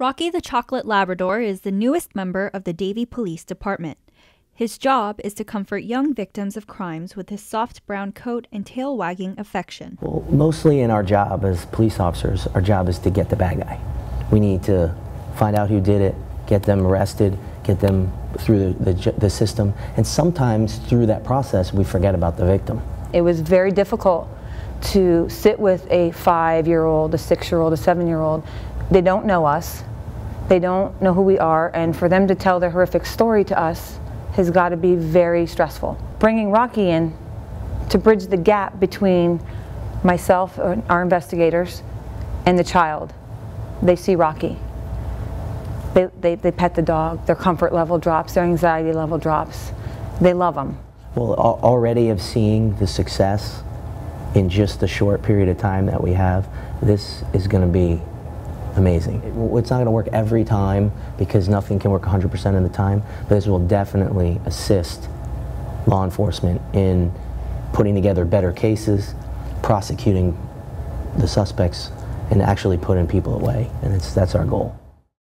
Rocky the Chocolate Labrador is the newest member of the Davie Police Department. His job is to comfort young victims of crimes with his soft brown coat and tail wagging affection. Well, mostly in our job as police officers, our job is to get the bad guy. We need to find out who did it, get them arrested, get them through the, the, the system, and sometimes through that process we forget about the victim. It was very difficult to sit with a five-year-old, a six-year-old, a seven-year-old. They don't know us. They don't know who we are, and for them to tell their horrific story to us has got to be very stressful. Bringing Rocky in to bridge the gap between myself, our investigators, and the child. They see Rocky. They, they, they pet the dog, their comfort level drops, their anxiety level drops. They love him. Well, already of seeing the success in just the short period of time that we have, this is going to be amazing. It's not going to work every time because nothing can work 100% of the time, but this will definitely assist law enforcement in putting together better cases, prosecuting the suspects, and actually putting people away. And that's our goal.